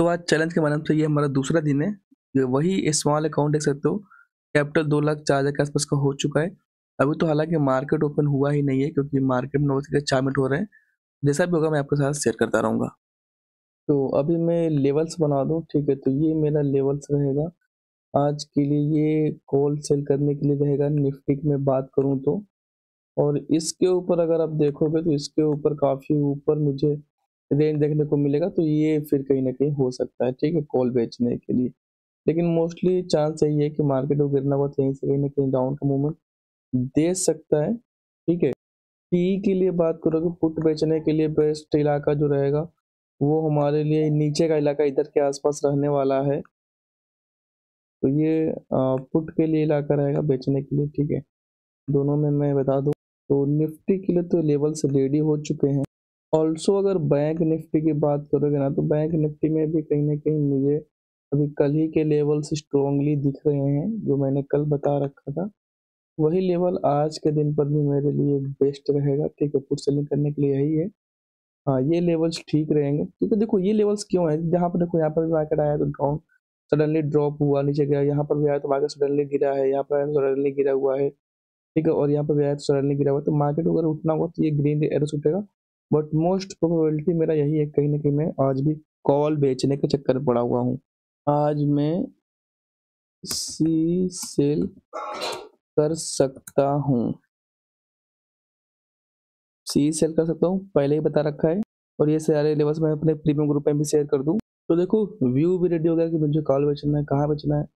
तो आज चैलेंज के माध्यम से ये हमारा दूसरा दिन है। ये वही स्मॉल अकाउंट देख सकते हो। कैपिटल दो लाख चार हज़ार के आसपास का हो चुका है। अभी तो हालाँकि मार्केट ओपन हुआ ही नहीं है क्योंकि मार्केट में के चार मिनट हो रहे हैं। जैसा भी होगा मैं आपके साथ शेयर करता रहूँगा। तो अभी मैं लेवल्स बना दूँ, ठीक है? तो ये मेरा लेवल्स रहेगा। आज के लिए ये कॉल सेल करने के लिए रहेगा। निफ्टी मैं बात करूँ तो। और इसके ऊपर अगर आप देखोगे तो इसके ऊपर काफ़ी ऊपर मुझे रेंज देखने को मिलेगा तो ये फिर कहीं ना कहीं हो सकता है, ठीक है कॉल बेचने के लिए। लेकिन मोस्टली चांस यही है कि मार्केट को गिरना बहुत यहीं से कहीं ना कहीं डाउन का मूवमेंट दे सकता है, ठीक है। पी के लिए बात करोगे पुट बेचने के लिए बेस्ट इलाका जो रहेगा, वो हमारे लिए नीचे का इलाका, इधर के आसपास रहने वाला है। तो ये पुट के लिए इलाका रहेगा बेचने के लिए, ठीक है। दोनों में मैं बता दूँ तो निफ्टी के लिए तो लेवल से रेडी हो चुके हैं। ऑल्सो अगर बैंक निफ्टी की बात करोगे ना तो बैंक निफ्टी में भी कहीं ना कहीं मुझे अभी कल ही के लेवल्स स्ट्रॉन्गली दिख रहे हैं, जो मैंने कल बता रखा था। वही लेवल आज के दिन पर भी मेरे लिए बेस्ट रहेगा, ठीक है? पुट सेलिंग करने के लिए यही है। हाँ ये लेवल्स ठीक रहेंगे, क्योंकि देखो, ये लेवल्स क्यों है? जहाँ पर देखो, यहाँ पर भी मार्केट आया तो डाउन सडनली ड्रॉप हुआ, नीचे गया, यहाँ पर भी आया तो मार्केट सडनली गिरा है, यहाँ पर आया तो सडनली गिरा हुआ है, ठीक है? और यहाँ पर भी आया तो सडनली गिरा हुआ है तो मार्केट अगर उठना हुआ तो ये ग्रीन एरोस उठेगा। बट मोस्ट प्रोबेबिलिटी मेरा यही है, कहीं ना कहीं मैं आज भी कॉल बेचने के चक्कर में पड़ा हुआ हूँ। आज मैं सी सेल कर सकता हूँ। सी सेल कर सकता हूँ, पहले ही बता रखा है। और ये सारे लेवल्स मैं अपने प्रीमियम ग्रुप में भी शेयर कर दूँ। तो देखो व्यू भी रेडी हो गया कि मुझे कॉल बेचना है, कहाँ बेचना है।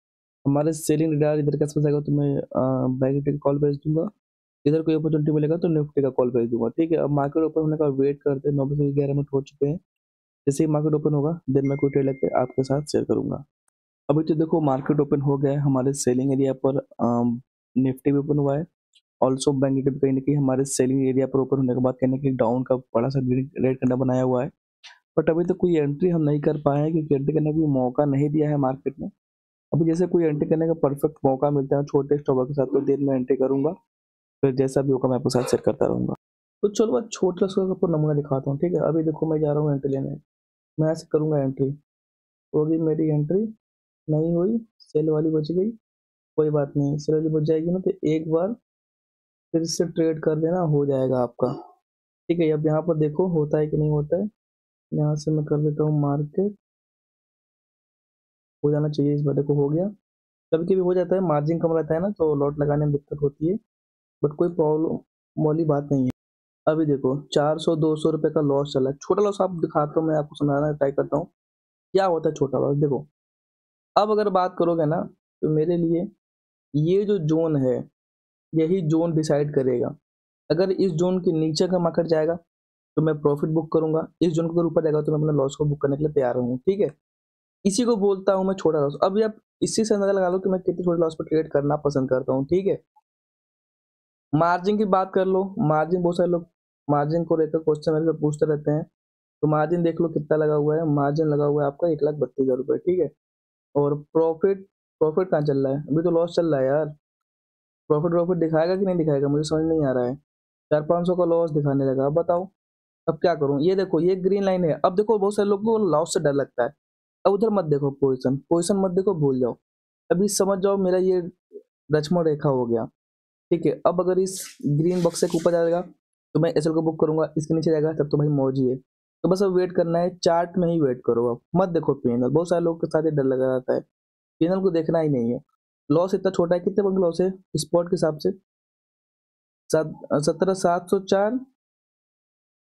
हमारे सेलिंग रिडार इधर कैसे आएगा तो मैं बैक कॉल बेच दूँगा। इधर कोई अपॉर्चुनिटी मिलेगा तो निफ्टी का कॉल भेज दूँगा, ठीक है? अब मार्केट ओपन होने का वेट करते हैं, नौ बजे ग्यारह मिनट हो चुके हैं। जैसे ही मार्केट ओपन होगा देन मैं कोई ट्रेड लेके आपके साथ शेयर करूँगा। अभी तो देखो मार्केट ओपन हो गया है हमारे सेलिंग एरिया पर निफ्टी भी ओपन हुआ है। ऑल्सो बैंक निफ्टी कहीं ना कहीं हमारे सेलिंग एरिया पर ओपन होने के बाद कहीं ना डाउन का बड़ा सा रेड कंडा बनाया हुआ है। बट अभी तक कोई एंट्री हम नहीं कर पाए हैं, क्योंकि एंट्री करने का मौका नहीं दिया है मार्केट में अभी जैसे कोई एंट्री करने का परफेक्ट मौका मिलता है, छोटे स्टॉक के साथ तो देर में एंट्री करूँगा। फिर जैसा भी होगा मैं आपके साथ शेयर करता रहूँगा। तो चलो मैं छोटा सा आपको नमूना दिखाता हूँ, ठीक है? अभी देखो मैं जा रहा हूँ एंट्री लेने। मैं ऐसे करूँगा एंट्री तो अभी मेरी एंट्री नहीं हुई सेल वाली बच गई। कोई बात नहीं सेल वाली बच जाएगी ना तो एक बार फिर से ट्रेड कर देना, हो जाएगा आपका। ठीक है, अब यहाँ पर देखो, होता है कि नहीं होता है। यहाँ से मैं कर देता हूँ मार्केट हो जाना चाहिए इस बार, देखो हो गया। कभी कभी हो जाता है मार्जिन कम रहता है ना तो लॉट लगाने में दिक्कत होती है। बट कोई प्रॉब्लम वाली बात नहीं है। अभी देखो, चार सौ, दो सौ रुपये का लॉस चला है। छोटा लॉस आप दिखाता हूँ, मैं आपको समझाना ट्राई करता हूँ। क्या होता है छोटा लॉस देखो, अब अगर बात करोगे ना तो मेरे लिए ये जो जोन है, यही जोन डिसाइड करेगा। अगर इस जोन के नीचे का मार्केट जाएगा तो मैं प्रॉफिट बुक करूँगा। इस जोन को अगर ऊपर जाएगा तो मैं अपने लॉस को बुक करने के लिए तैयार हूँ, ठीक है? इसी को बोलता हूँ मैं छोटा लॉस अभी आप इसी से अंदाज़ा लगा लो कि मैं कितने छोटे लॉस पर ट्रेड करना पसंद करता हूँ, ठीक है? मार्जिन की बात कर लो। मार्जिन बहुत सारे लोग मार्जिन को लेकर क्वेश्चन मेरे से पूछते रहते हैं। तो मार्जिन देख लो कितना लगा हुआ है। मार्जिन लगा हुआ है आपका एक लाख बत्तीस हज़ार रुपये, ठीक है? और प्रॉफिट प्रॉफिट कहाँ चल रहा है? अभी तो लॉस चल रहा है यार। प्रॉफिट प्रॉफिट दिखाएगा कि नहीं दिखाएगा? मुझे समझ नहीं आ रहा है। चार पाँच सौ का लॉस दिखाने लगा। अब बताओ, अब क्या करूँ? ये देखो, ये ग्रीन लाइन है। अब देखो, बहुत सारे लोगों को लॉस से डर लगता है। अब उधर मत देखो पोजिशन पोजिशन मत देखो, भूल जाओ। अभी समझ जाओ, मेरा ये लक्ष्मण रेखा हो गया। ठीक है, अब अगर इस ग्रीन बॉक्स से ऊपर जाएगा तो मैं एसएल को बुक करूँगा, इसके नीचे जाएगा, तब तो भाई मौज ही तो बस अब वेट करना है चार्ट में ही वेट करो अब मत देखो पेनल बहुत सारे लोग के साथ डर लगा रहता है। पेनल को देखना ही नहीं है। लॉस इतना छोटा है, कितने पॉइंट लॉस है? स्पॉट के हिसाब से। सत्रह, सात सौ चार।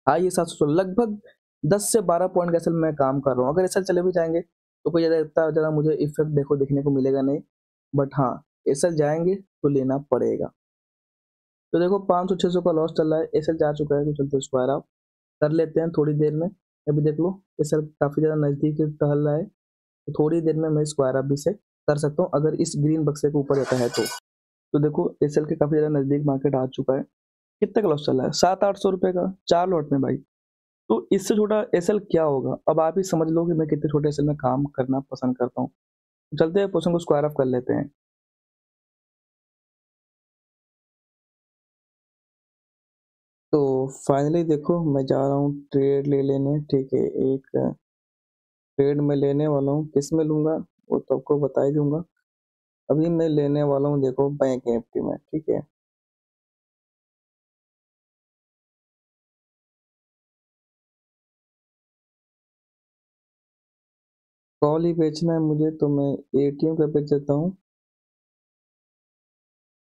हाँ ये सात सौ लगभग दस से बारह पॉइंट का मैं काम कर रहा हूँ। अगर ऐसा चले भी जाएँगे तो कोई ज़्यादा, इतना ज़्यादा मुझे इफ़ेक्ट देखो, देखने को मिलेगा नहीं। बट हाँ ऐसा जाएँगे तो लेना पड़ेगा। तो देखो, पाँच सौ छः सौ का लॉस चल रहा है। एसएल जा चुका है तो चलते स्क्वायर आप कर लेते हैं थोड़ी देर में। अभी देख लो एसएल काफ़ी ज़्यादा नज़दीक टहल रहा है। तो थोड़ी देर में मैं स्क्वायर आप भी से कर सकता हूँ। अगर इस ग्रीन बक्से के ऊपर जाता है तो। तो देखो एसएल के काफ़ी ज़्यादा नज़दीक मार्केट आ चुका है। कितने का लॉस चल रहा है? सात आठ सौ रुपये का। चार लॉट में भाई। तो इससे छोटा एस क्या होगा? अब आप ही समझ लो कि मैं कितने छोटे एसएल में काम करना पसंद करता हूँ। चलते हैं पोर्सन को स्क्वायर ऑफ़ कर लेते हैं। तो फाइनली देखो, मैं जा रहा हूँ ट्रेड ले लेने, ठीक है, एक ट्रेड में लेने वाला हूँ। किसमें लूँगा, वो तो आपको बता ही दूँगा। अभी मैं लेने वाला हूँ, देखो बैंक निफ्टी में, ठीक है। कॉल ही बेचना है मुझे तो मैं एटीएम का बेच देता हूँ।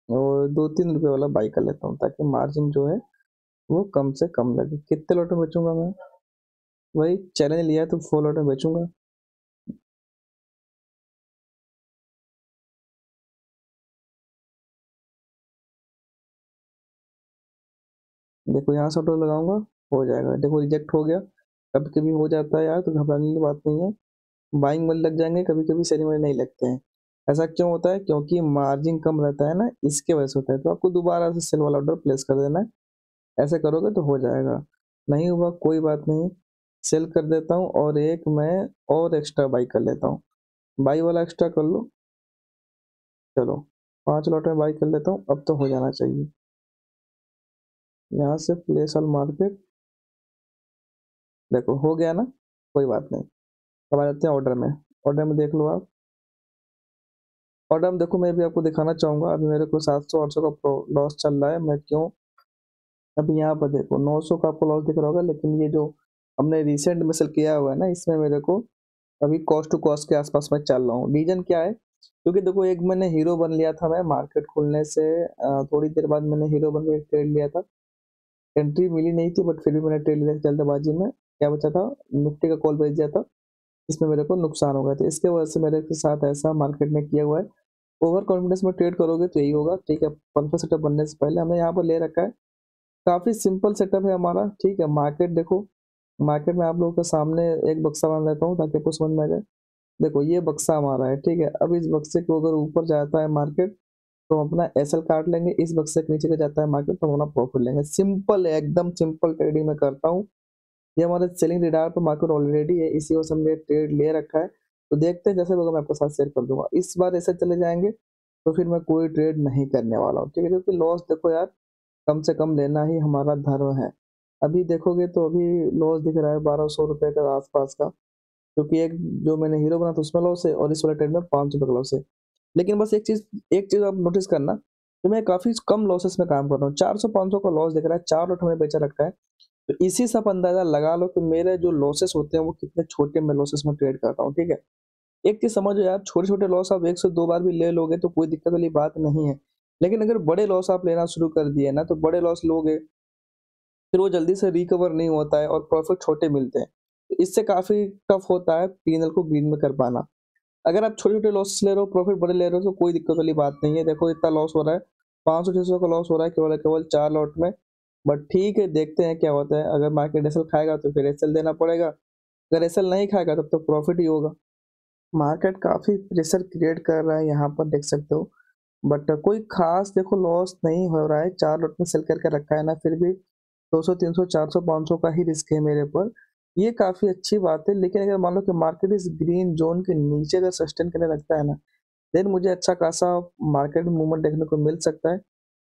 और दो तीन रुपए वाला बाई कर लेता हूँ, ताकि मार्जिन जो है वो कम से कम लगे। कितने लॉट में बेचूँगा मैं? वही चैलेंज लिया तो फोर लॉट में बेचूँगा। देखो, यहाँ से ऑर्डर लगाऊँगा, हो जाएगा। देखो रिजेक्ट हो गया। कभी कभी हो जाता है यार तो घबराने की बात नहीं है। बाइंग में लग जाएँगे कभी कभी सेलिंग में नहीं लगते हैं। ऐसा क्यों होता है? क्योंकि मार्जिन कम रहता है ना, इसके वजह से होता है। तो आपको दोबारा से सेल वाला ऑर्डर प्लेस कर देना है। ऐसे करोगे तो हो जाएगा। नहीं हुआ, कोई बात नहीं। सेल कर देता हूँ और एक मैं और एक्स्ट्रा बाई कर लेता हूँ। बाई वाला एक्स्ट्रा कर लो। चलो, पाँच लॉट में बाई कर लेता हूँ, अब तो हो जाना चाहिए। यहाँ से प्लेस ऑल मार्केट देखो, हो गया ना? कोई बात नहीं। अब आ जाते हैं ऑर्डर में। ऑर्डर में देख लो आप। ऑर्डर में देखो, मैं भी आपको दिखाना चाहूँगा। अभी मेरे को सात सौ, आठ सौ का लॉस चल रहा है। मैं क्यों अभी यहाँ पर देखो, नौ सौ का आपको लॉस दिख रहा होगा, लेकिन ये जो हमने रिसेंट में सेल किया हुआ है ना, इसमें मेरे को अभी कॉस्ट टू कॉस्ट के आसपास में चल रहा हूँ। रीजन क्या है? क्योंकि देखो, एक मैंने हीरो बन लिया था मैं मार्केट खुलने से थोड़ी देर बाद मैंने हीरो बन ट्रेड लिया था। एंट्री मिली नहीं थी बट फिर भी मैंने ट्रेड लिया जल्दबाजी में। क्या बचा था? निफ्टी का कॉल भेज दिया था इसमें मेरे को नुकसान हो गया था। इसके वजह से मेरे साथ ऐसा मार्केट में किया हुआ है। ओवर कॉन्फिडेंस में ट्रेड करोगे तो यही होगा। ठीक है परफेक्ट सेटअप बनने से पहले हमने यहाँ पर ले रखा है। काफ़ी सिंपल सेटअप है हमारा, ठीक है? मार्केट देखो मार्केट में आप लोगों के सामने एक बक्सा बना लेता हूँ ताकि आपको समझ में आ जाए। देखो, ये बक्सा हमारा है, ठीक है? अब इस बक्से को अगर ऊपर जाता है मार्केट तो हम अपना एस एल काट लेंगे, इस बक्से के नीचे का जाता है मार्केट तो हम अपना प्रॉफिट लेंगे। सिंपल है, एकदम सिंपल ट्रेडिंग में करता हूँ। ये हमारे सेलिंग रिडार पर मार्केट ऑलरेडी है, इसी वजह से ट्रेड ले रखा है। तो देखते हैं, जैसे होगा मैं आपके साथ शेयर कर दूँगा। इस बार ऐसे चले जाएँगे तो फिर मैं कोई ट्रेड नहीं करने वाला हूँ, ठीक है? क्योंकि लॉस देखो यार कम से कम लेना ही हमारा धर्म है। अभी देखोगे तो अभी लॉस दिख रहा है बारह सौ रुपये का आसपास का, क्योंकि एक जो मैंने हीरो बना था उसमें लॉस है और इस वाले ट्रेड में पाँच रुपये का लॉस है। लेकिन बस एक चीज़ एक चीज़ आप नोटिस करना कि मैं काफ़ी कम लॉसेस में काम कर रहा हूँ। चार सौ पाँच सौ का लॉस दिख रहा है, चार लॉट हमें बेचा रखा है। तो इसी से आप अंदाज़ा लगा लो कि मेरे जो लॉसेस होते हैं वो कितने छोटे मैं लॉसेस में ट्रेड करता हूँ, ठीक है? एक चीज़ समझो यार छोटे छोटे लॉस आप एक से दो बार भी ले लोगे तो कोई दिक्कत वाली बात नहीं है। लेकिन अगर बड़े लॉस आप लेना शुरू कर दिए ना तो बड़े लॉस लोगे। फिर वो जल्दी से रिकवर नहीं होता है और प्रॉफिट छोटे मिलते हैं। तो इससे काफ़ी टफ होता है पीएनएल को ग्रीन में कर पाना। अगर आप छोटे छोटे लॉस ले रहे हो प्रॉफिट बड़े ले रहे हो तो कोई दिक्कत वाली बात नहीं है। देखो, इतना लॉस हो रहा है, पाँच सौ छः सौ का लॉस हो रहा है, केवल केवल चार लॉट में। बट ठीक है, देखते हैं क्या होता है। अगर मार्केट एसल खाएगा तो फिर एसल देना पड़ेगा। अगर एसल नहीं खाएगा, तब तो प्रॉफिट ही होगा। मार्केट काफ़ी प्रेशर क्रिएट कर रहा है, यहाँ पर देख सकते हो। बट कोई खास देखो लॉस नहीं हो रहा है। चार लॉट में सेल करके रखा है ना, फिर भी 200 300 400 500 का ही रिस्क है मेरे पर। ये काफ़ी अच्छी बात है, लेकिन अगर मान लो कि मार्केट इस ग्रीन जोन के नीचे अगर सस्टेन करने लगता है ना देन मुझे अच्छा खासा मार्केट मूवमेंट देखने को मिल सकता है।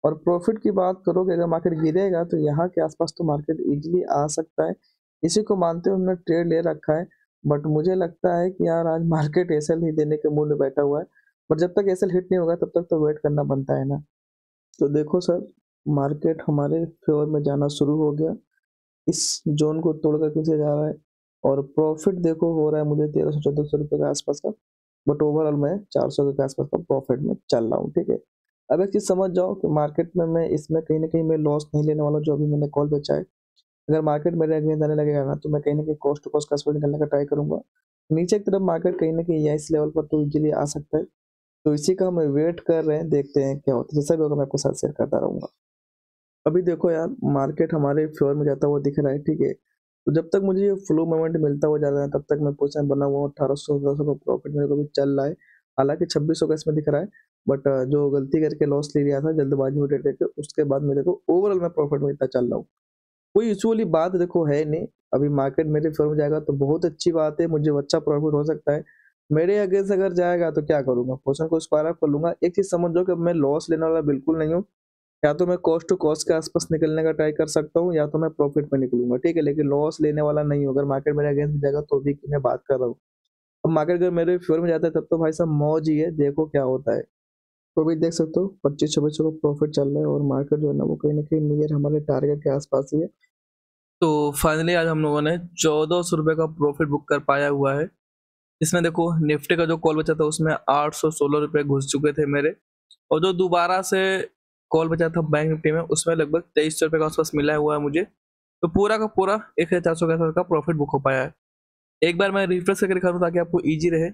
और प्रॉफिट की बात करोगे अगर मार्केट गिरेगा तो यहाँ के आसपास तो मार्केट इजीली आ सकता है। इसी को मानते हुए हमने ट्रेड ले रखा है। बट मुझे लगता है कि यार आज मार्केट एसएल नहीं देने के मूड में बैठा हुआ है। बट जब तक एसएल हिट नहीं होगा, तब तक तो वेट करना बनता है ना। तो देखो सर मार्केट हमारे फेवर में जाना शुरू हो गया। इस जोन को तोड़कर पीछे जा रहा है। और प्रॉफिट देखो, हो रहा है मुझे तेरह सौ, चौदह सौ रुपये के आसपास का। बट ओवरऑल मैं चार सौ के आसपास का प्रॉफिट में चल रहा हूँ, ठीक है। अब एक चीज़ समझ जाओ कि मार्केट में मैं इसमें कहीं ना कहीं मैं लॉस नहीं लेने वाला जो अभी मैंने कॉल बेचा है अगर मार्केट मेरे अगेंस्ट आने लगेगा ना तो मैं कहीं ना कहीं कॉस्ट टू कॉस्ट का निकलने का ट्राई करूँगा। नीचे की तरफ़ मार्केट कहीं ना कहीं या इस लेवल पर तो इजीली आ सकता है। तो इसी का हम वेट कर रहे हैं, देखते हैं क्या होता है। जैसा भी होगा, मैं आपको साथ शेयर करता रहूँगा। अभी देखो यार मार्केट हमारे फ्योर में जाता हुआ दिख रहा है, ठीक है? तो जब तक मुझे ये फ्लो मोमेंट मिलता हुआ जा रहा है, तब तक मैं पोजिशन बना हुआ अठारह सौ सत्रह सौ का प्रॉफिट मेरे को भी चल रहा है। हालाँकि छब्बीस सौ का इसमें दिख रहा है बट जो गलती करके लॉस ले लिया था, जल्दबाजी में ट्रेड करके, उसके बाद मेरे को ओवरऑल मैं प्रॉफिट में इतना चल रहा हूँ। कोई इशू वाली बात देखो है नहीं। अभी मार्केट मेरे फेवर में जाएगा तो बहुत अच्छी बात है, मुझे अच्छा प्रॉफिट हो सकता है। मेरे अगेंस्ट अगर जाएगा तो क्या करूँगा? क्वेश्चन को स्क्वायर अप कर लूँगा। एक चीज़ समझ लो कि मैं लॉस लेने वाला बिल्कुल नहीं हूँ। या तो मैं कॉस्ट टू कॉस्ट के आसपास निकलने का ट्राई कर सकता हूँ, या तो मैं प्रॉफिट में निकलूँगा। ठीक है, लेकिन लॉस लेने वाला नहीं हूँ। अगर मार्केट मेरे अगेंस्ट जाएगा तो भी मैं बात कर रहा हूँ। अब मार्केट अगर मेरे फेवर में जाता है, तब तो भाई साहब मौज ही है। देखो क्या होता है। तो भी देख सकते हो, पच्चीस छब्बीस का प्रॉफिट चल रहा है और मार्केट जो है ना, वो कहीं ना कहीं नियर हमारे टारगेट के आसपास ही है। तो फाइनली आज हम लोगों ने चौदह सौ रुपये का प्रॉफिट बुक कर पाया हुआ है। इसमें देखो, निफ्टी का जो कॉल बचा था उसमें आठ सौ सोलह रुपये घुस चुके थे मेरे। और जो दोबारा से कॉल बचा था बैंक निफ्टी में, उसमें लगभग तेईस सौ रुपये का आसपास मिला हुआ है मुझे। तो पूरा का पूरा एक हज़ार चार सौ का प्रॉफिट बुक हो पाया है। एक बार मैं रिफ्रेश करके दिखा दूँ ताकि आपको ईजी रहे।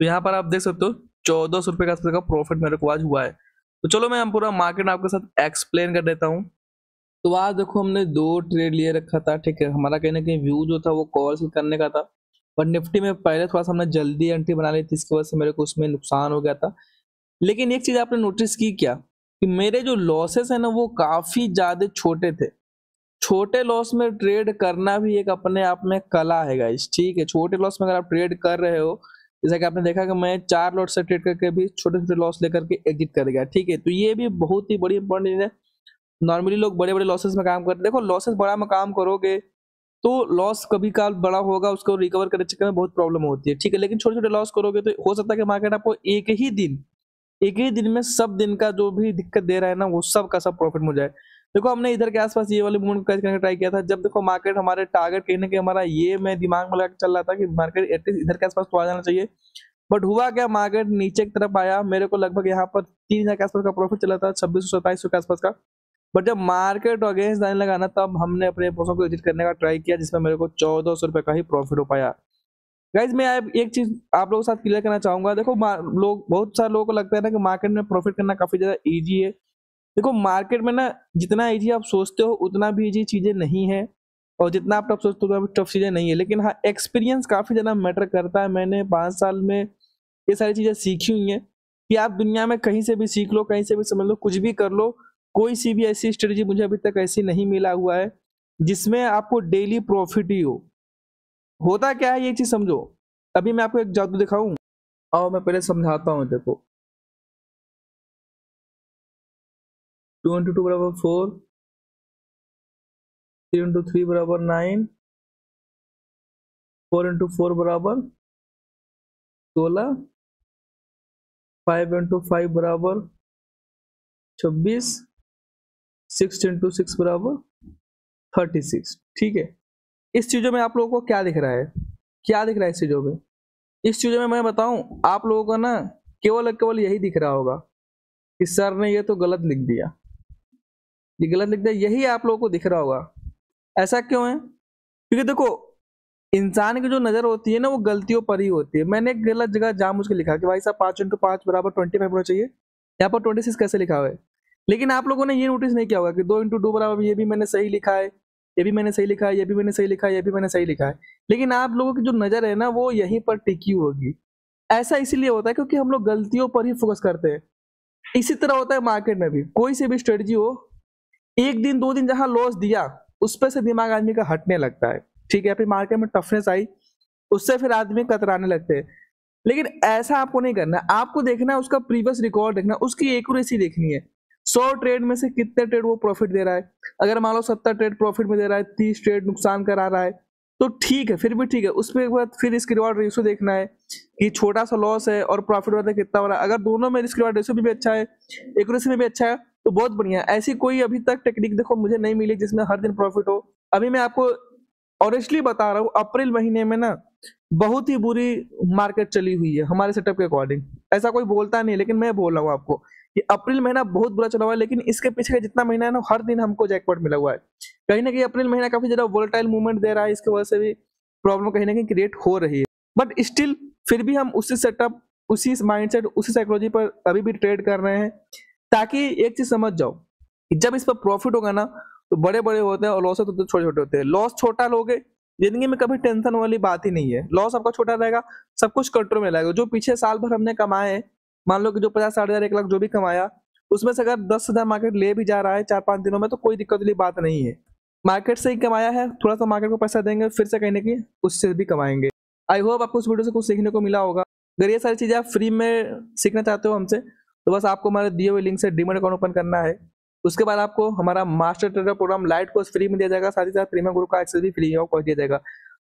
तो यहाँ पर आप देख सकते हो, चौदह सौ रुपये का प्रॉफिट मेरे को आज हुआ है। तो चलो मैं हम पूरा मार्केट आपके साथ एक्सप्लेन कर देता हूँ। तो आज देखो हमने दो ट्रेड लिए रखा था, ठीक है? हमारा कहीं ना कहीं व्यू जो था वो कॉल से करने का था। पर निफ्टी में पहले थोड़ा सा हमने जल्दी एंट्री बना ली थी, इसकी वजह से मेरे को उसमें नुकसान हो गया था। लेकिन एक चीज़ आपने नोटिस की क्या? कि मेरे जो लॉसेस है ना, वो काफ़ी ज़्यादा छोटे थे। छोटे लॉस में ट्रेड करना भी एक अपने आप में कला है गाइस ठीक है? छोटे लॉस में अगर आप ट्रेड कर रहे हो, जैसा कि आपने देखा कि मैं चार लॉट से ट्रेड करके भी छोटे छोटे लॉस लेकर के एग्जिट कर गया, ठीक है? तो ये भी बहुत ही बड़ी इंपॉर्टेंट है। नॉर्मली लोग बड़े बड़े लॉसेस में काम करते देखो लॉसेस बड़ा में काम करोगे तो लॉस कभी काल बड़ा होगा, उसको रिकवर करने चक्कर में बहुत प्रॉब्लम होती है। ठीक है, लेकिन छोटे छोटे लॉस करोगे तो हो सकता है कि मार्केट आपको एक ही दिन, एक ही दिन में सब दिन का जो भी दिक्कत दे रहा है ना, वो सब का सब प्रॉफिट मिल जाए। देखो, हमने इधर के आसपास ये वाले मूवमेंट करने का ट्राई किया था। जब देखो मार्केट हमारे टारगेट कहने के हमारा ये मैं दिमाग में लगा चल रहा था कि मार्केट एटलीस्ट इधर के आसपास तो आ जाना चाहिए। बट हुआ क्या मार्केट नीचे की तरफ़ आया। मेरे को लगभग यहाँ पर तीन हज़ार के आसपास का प्रॉफिट चला था, छब्बीस सौ, सत्ताईस सौ के आसपास का। बट जब मार्केट अगेंस्ट आने लगा ना, तब हमने अपने पोषण को एडिट करने का ट्राई किया, जिसमें मेरे को चौदह सौ रुपये का ही प्रॉफिट हो पाया। गाइज़ मैं एक चीज़ आप लोगों के साथ क्लियर करना चाहूँगा। देखो लोग, बहुत सारे लोगों को लगता है ना कि मार्केट में प्रॉफिट करना काफ़ी ज़्यादा ईजी है। देखो मार्केट में ना, जितना ईजी आप सोचते हो, उतना भी ईजी चीज़ें नहीं है। और जितना आप टफ सोचते हो, उतना टफ चीज़ें नहीं है। लेकिन हाँ एक्सपीरियंस काफ़ी ज़्यादा मैटर करता है। मैंने पाँच साल में ये सारी चीज़ें सीखी हुई हैं कि आप दुनिया में कहीं से भी सीख लो, कहीं से भी समझ लो, कुछ भी कर लो कोई सी भी ऐसी स्ट्रेटेजी मुझे अभी तक ऐसी नहीं मिला हुआ है, जिसमें आपको डेली प्रॉफिट ही हो। होता क्या है, ये चीज़ समझो। अभी मैं आपको एक जादू दिखाऊँ। और मैं पहले समझाता हूँ, देखो। टू इंटू टू बराबर फोर थ्री इंटू थ्री बराबर नाइन फोर इंटू फोर बराबर सोलह फाइव इंटू फाइव बराबर छब्बीस सिक्स इंटू सिक्स बराबर थर्टी सिक्स। ठीक है? इस चीज़ों में आप लोगों को क्या दिख रहा है? क्या दिख रहा है इस चीज़ों में? इस चीज़ों में मैं बताऊँ, आप लोगों को ना केवल केवल यही दिख रहा होगा कि सर ने ये तो गलत लिख दिया। ये गलत लिख दिया, यही आप लोगों को दिख रहा होगा। ऐसा क्यों है? क्योंकि देखो, इंसान की जो नज़र होती है ना, वो गलतियों पर ही होती है। मैंने एक गलत जगह जाम मुझको लिखा कि भाई साहब पाँच इंटू पाँच बराबर ट्वेंटी फाइव होना चाहिए। यहाँ पर ट्वेंटी सिक्स कैसे लिखा हुआ है? लेकिन आप लोगों ने ये नोटिस नहीं किया होगा कि दो इंटू दो बराबर ये भी मैंने सही लिखा है, ये भी मैंने सही लिखा है, ये भी मैंने सही लिखा है, ये भी मैंने सही लिखा है। लेकिन आप लोगों की जो नज़र है ना, वो यहीं पर टिकी होगी। ऐसा इसीलिए होता है क्योंकि हम लोग गलतियों पर ही फोकस करते हैं। इसी तरह होता है मार्केट में भी। कोई से भी स्ट्रेटजी हो, एक दिन, दो दिन जहाँ लॉस दिया, उस पर से दिमाग आदमी का हटने लगता है। ठीक है, फिर मार्केट में टफनेस आई, उससे फिर आदमी कतराने लगते हैं। लेकिन ऐसा आपको नहीं करना। आपको देखना है, उसका प्रीवियस रिकॉर्ड देखना उसकी एक्यूरेसी देखनी है। सौ ट्रेड में से कितने ट्रेड वो प्रॉफिट दे रहा है? अगर मान लो सत्तर ट्रेड प्रॉफिट में दे रहा है, तीस ट्रेड नुकसान करा रहा है तो ठीक है, फिर भी ठीक है। उसमें एक बार फिर इसकी रिवार्ड रेशियो देखना है कि छोटा सा लॉस है और प्रॉफिट वाला कितना हो रहा है अगर दोनों में रिस्क रिवार्ड रेशियो भी अच्छा है एक्यूरेसी में भी अच्छा है तो बहुत बढ़िया। ऐसी कोई अभी तक टेक्निक देखो, मुझे नहीं मिली जिसमें हर दिन प्रॉफिट हो। अभी मैं आपको ऑनेस्टली बता रहा हूँ, अप्रैल महीने में ना बहुत ही बुरी मार्केट चली हुई है, हमारे सेटअप के अकॉर्डिंग ऐसा कोई बोलता नहीं लेकिन मैं बोल रहा हूँ आपको। अप्रैल महीना बहुत बुरा चला हुआ है, लेकिन इसके पीछे का जितना महीना है ना, हर दिन हमको जैकपॉट मिला हुआ है। कहीं ना कहीं अप्रैल महीना काफ़ी ज़्यादा वोलेटाइल मूवमेंट दे रहा है, इसकी वजह से भी प्रॉब्लम कहीं ना कहीं क्रिएट हो रही है। बट स्टिल फिर भी हम उसी सेटअप उसी माइंडसेट उसी साइकोलॉजी पर अभी भी ट्रेड कर रहे हैं, ताकि एक चीज़ समझ जाओ जब इस पर प्रॉफिट होगा ना तो बड़े बड़े होते हैं और लॉस तो छोटे छोटे होते हैं। लॉस छोटा लोगे, ज़िंदगी में कभी टेंशन वाली बात ही नहीं है। लॉस आपका छोटा रहेगा, सब कुछ कंट्रोल में रहेगा जो पीछे साल भर हमने कमाए मान लो कि जो पचास, साठ हज़ार, एक लाख जो भी कमाया, उसमें से अगर दस हज़ार मार्केट ले भी जा रहा है चार, पाँच दिनों में तो कोई दिक्कत वाली बात नहीं है। मार्केट से ही कमाया है, थोड़ा सा मार्केट को पैसा देंगे, फिर से कहीं ना उससे भी कमाएँगे। आई होप आपको उस वीडियो से कुछ सीखने को मिला होगा। अगर ये सारी चीज़ें आप फ्री में सीखना चाहते हो हमसे तो बस आपको हमारे दिए हुए लिंक से डिमेट अकाउंट ओपन करना है। उसके बाद आपको हमारा master trader program lite course free में दिया जाएगा, साथ ही साथ प्रीमियम ग्रुप का एक्सेस भी फ्री दिया जाएगा।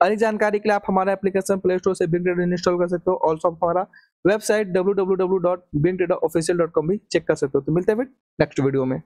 अधिक जानकारी के लिए आप हमारा एप्लीकेशन प्ले स्टोर से बिग इंस्टॉल कर सकते हो ऑल्सो हमारा website W W W dot Bing data official dot com भी चेक कर सकते हो। तो मिलते हैं फिर नेक्स्ट वीडियो में।